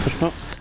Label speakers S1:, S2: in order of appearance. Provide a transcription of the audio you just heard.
S1: それを